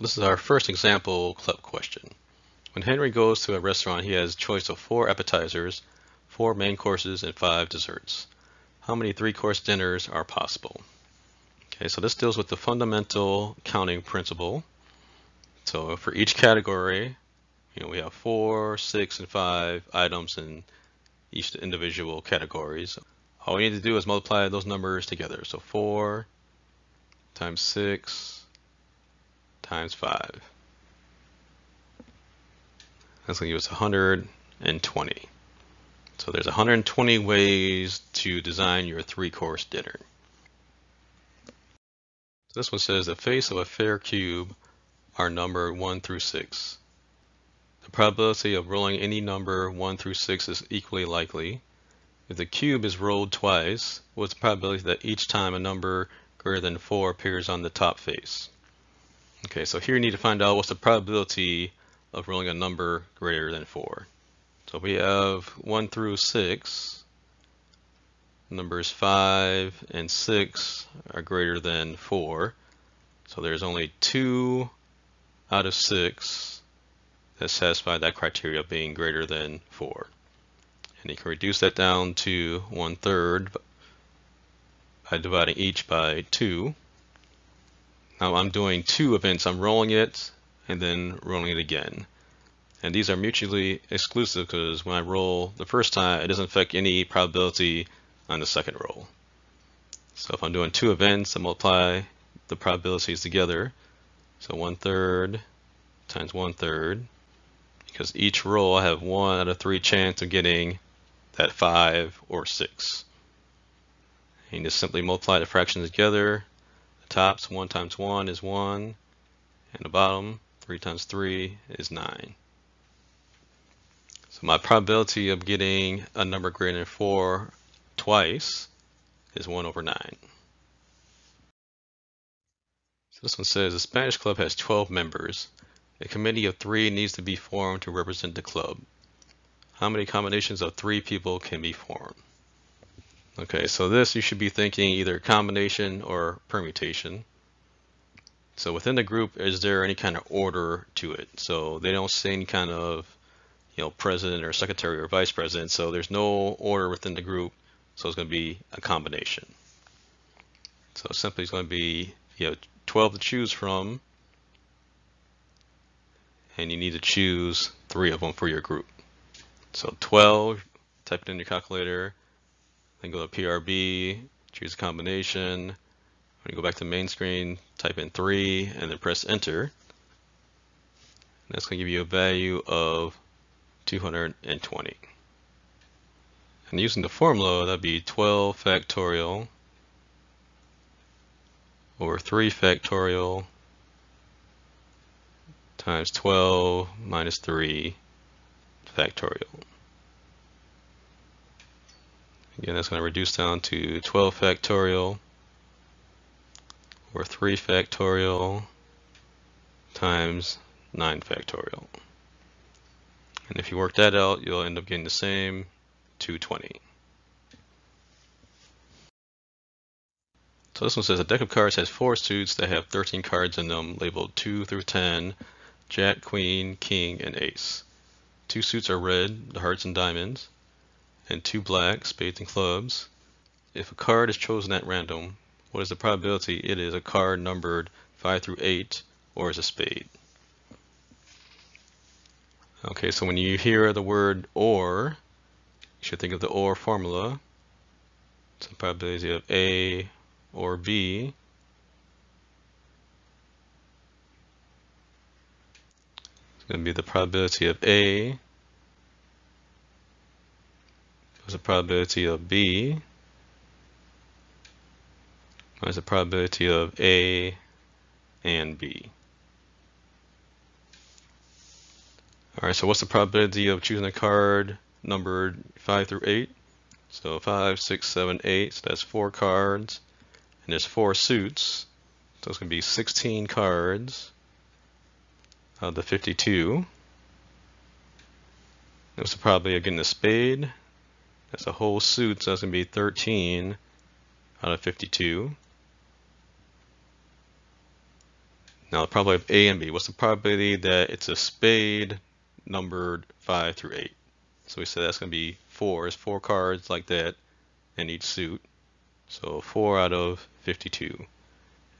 So this is our first example CLEP question. When Henry goes to a restaurant, he has a choice of four appetizers, four main courses, and five desserts. How many three-course dinners are possible? Okay, so this deals with the fundamental counting principle. So for each category, you know, we have four, six, and five items in each individual categories. All we need to do is multiply those numbers together. So 4 times 6 times 5. That's going to give us 120. So there's 120 ways to design your three-course dinner. This one says the face of a fair cube are numbered 1 through 6. The probability of rolling any number 1 through 6 is equally likely. If the cube is rolled twice, what's the probability that each time a number greater than 4 appears on the top face? Okay, so here you need to find out what's the probability of rolling a number greater than 4. So we have 1 through 6. Numbers 5 and 6 are greater than 4. So there's only 2 out of 6 that satisfy that criteria of being greater than 4. And you can reduce that down to one third by dividing each by 2. Now I'm doing two events. I'm rolling it and then rolling it again. And these are mutually exclusive because when I roll the first time, it doesn't affect any probability on the second roll. So if I'm doing two events, I multiply the probabilities together. So one third times one third, because each roll I have one out of three chance of getting that 5 or 6. And just simply multiply the fractions together. Tops, 1 times 1 is 1, and the bottom, 3 times 3 is 9. So my probability of getting a number greater than 4 twice is 1 over 9. So this one says the Spanish club has 12 members. A committee of three needs to be formed to represent the club how many combinations of three people can be formed. Okay, so this you should be thinking either combination or permutation. So within the group, is there any kind of order to it? So they don't say any kind of, you know, president or secretary or vice president. So there's no order within the group. So it's going to be a combination. So simply it's going to be, you know, 12 to choose from. And you need to choose three of them for your group. So 12, type it in your calculator, then go to PRB, choose a combination. When you go back to the main screen, type in 3, and then press enter. And that's going to give you a value of 220. And using the formula, that'd be 12 factorial over 3 factorial times 12 minus 3 factorial. Again, that's going to reduce down to 12 factorial or 3 factorial times 9 factorial. And if you work that out, you'll end up getting the same 220. So this one says a deck of cards has four suits that have 13 cards in them labeled 2 through 10, Jack, Queen, King, and Ace. Two suits are red, the hearts and diamonds, and two black, spades and clubs. If a card is chosen at random, what is the probability it is a card numbered 5 through 8 or is a spade? Okay, so when you hear the word or, you should think of the OR formula. It's the probability of A or B. It's going to be the probability of A plus the probability of B minus the probability of A and B. Alright, so what's the probability of choosing a card numbered 5 through 8? So 5, 6, 7, 8, so that's 4 cards. And there's 4 suits, so it's going to be 16 cards of the 52. This is probably again a spade. That's a whole suit, so that's going to be 13 out of 52. Now the probability of A and B. What's the probability that it's a spade numbered 5 through 8? So we said that's going to be 4. It's 4 cards like that in each suit. So 4 out of 52.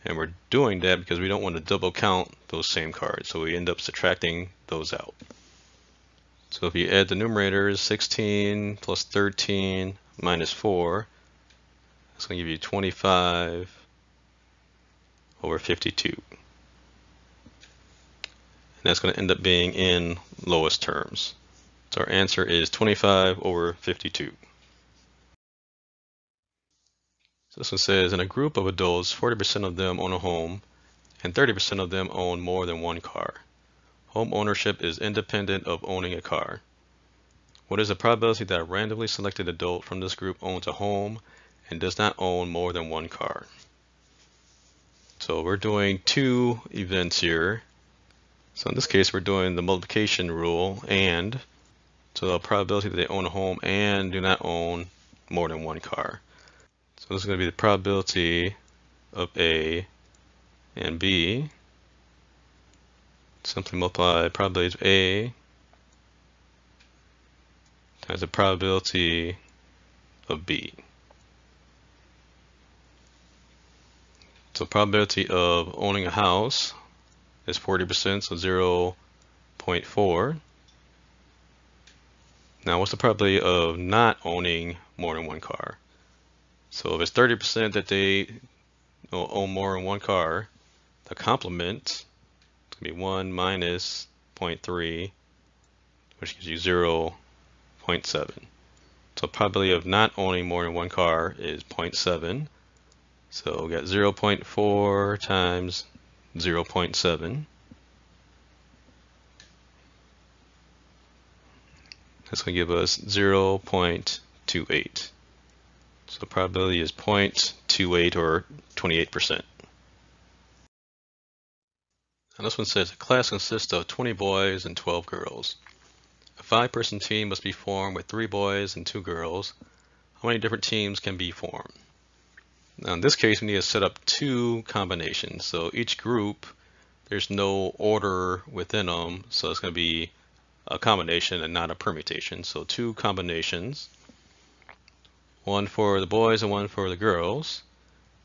And we're doing that because we don't want to double count those same cards. So we end up subtracting those out. So if you add the numerators, 16 plus 13 minus 4, that's going to give you 25 over 52 and that's going to end up being in lowest terms. So our answer is 25 over 52. So this one says, in a group of adults, 40% of them own a home, and 30% of them own more than one car. Home ownership is independent of owning a car. What is the probability that a randomly selected adult from this group owns a home and does not own more than one car? So we're doing two events here. So in this case, we're doing the multiplication rule and so the probability that they own a home and do not own more than one car. So this is going to be the probability of A and B. Simply multiply probability of A times the probability of B. So probability of owning a house is 40%, so 0 0.4. Now, what's the probability of not owning more than one car? So if it's 30% that they own more than one car, the complement going to be 1 minus 0.3, which gives you 0 0.7. So probability of not owning more than one car is 0.7. So we got 0 0.4 times 0.7. That's going to give us 0.28. So probability is 0.28 or 28%. And this one says a class consists of 20 boys and 12 girls. A five-person team must be formed with three boys and two girls. How many different teams can be formed? Now in this case, we need to set up two combinations. So each group, there's no order within them, so it's going to be a combination and not a permutation. So two combinations, one for the boys and one for the girls.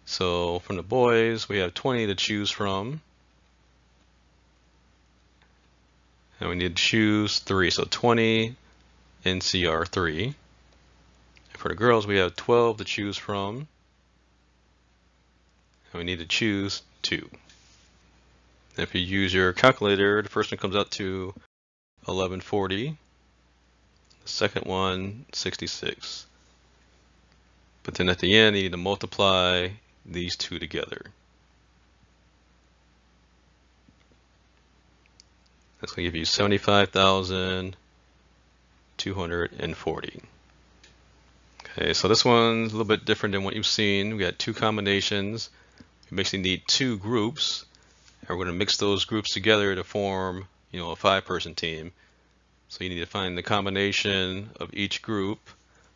So from the boys, we have 20 to choose from. And we need to choose three, so 20 NCR3. And for the girls, we have 12 to choose from and we need to choose 2. if you use your calculator, the first one comes out to 1140, the second one 66. But then at the end, you need to multiply these two together. That's going to give you 75,240. Okay, so this one's a little bit different than what you've seen. We got two combinations. We basically need two groups, and we're going to mix those groups together to form, you know, a five-person team. So you need to find the combination of each group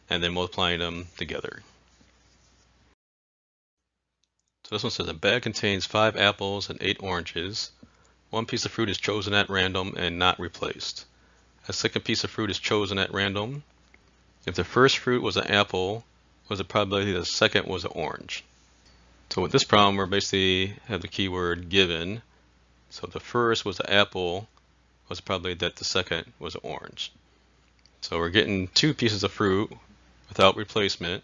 and then multiplying them together. So this one says a bag contains five apples and eight oranges. One piece of fruit is chosen at random and not replaced. A second piece of fruit is chosen at random. If the first fruit was an apple, was the probability the second was an orange? So with this problem, we're basically have the keyword given. So the first was the apple, was probably that the second was an orange. So we're getting two pieces of fruit without replacement.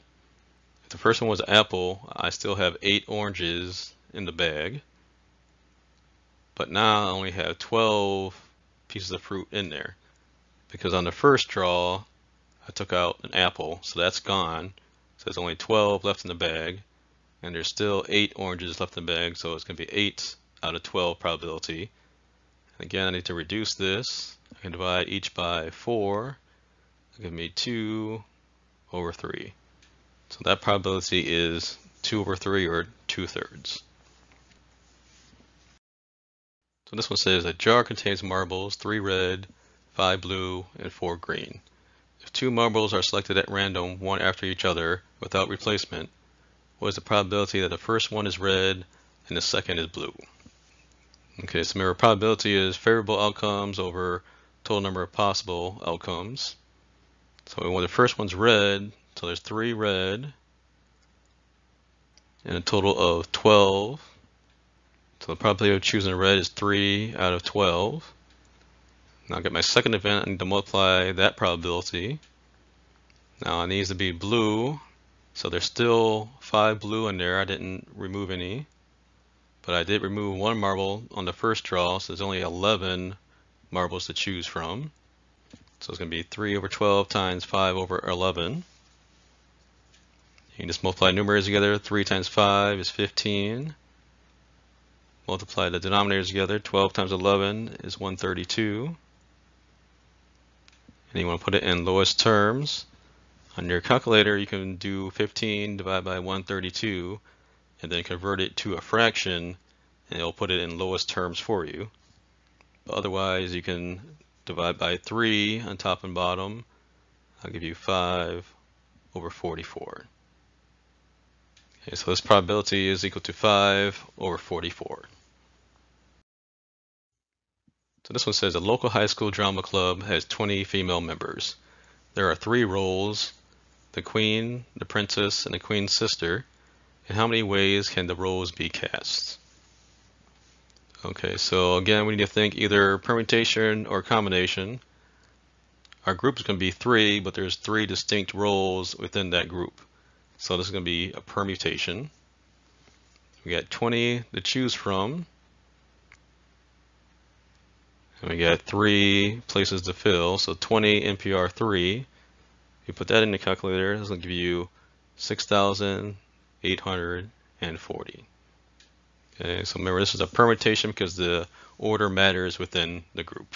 If the first one was an apple, I still have eight oranges in the bag. But now I only have 12 pieces of fruit in there. Because on the first draw, I took out an apple, so that's gone. So there's only 12 left in the bag and there's still eight oranges left in the bag, so it's going to be 8 out of 12 probability. And again, I need to reduce this. I can divide each by 4. Give me 2 over 3. So that probability is 2 over 3 or 2 thirds. So this one says a jar contains marbles, 3 red, 5 blue, and 4 green. If two marbles are selected at random, one after each other, without replacement, what is the probability that the first one is red and the second is blue? Okay, so remember probability is favorable outcomes over total number of possible outcomes. So we want the first one's red, so there's three red, and a total of 12. So the probability of choosing red is 3 out of 12. Now I get my second event, I need to multiply that probability. Now it needs to be blue, so there's still 5 blue in there, I didn't remove any. But I did remove one marble on the first draw, so there's only 11 marbles to choose from. So it's going to be 3 over 12 times 5 over 11. You can just multiply numerators together. 3 times 5 is 15. Multiply the denominators together. 12 times 11 is 132. And you want to put it in lowest terms. On your calculator, you can do 15 divided by 132 and then convert it to a fraction and it'll put it in lowest terms for you. Otherwise, you can divide by 3 on top and bottom. I'll give you 5 over 44. Okay, so this probability is equal to 5 over 44. So this one says a local high school drama club has 20 female members. There are three roles, the queen, the princess, and the queen's sister. In how many ways can the roles be cast? Okay, so again, we need to think either permutation or combination. Our group is going to be three, but there's three distinct roles within that group. So this is going to be a permutation. We got 20 to choose from. And we got three places to fill. So 20 NPR 3. You put that in the calculator, it's going to give you 6,840. Okay, so remember this is a permutation because the order matters within the group.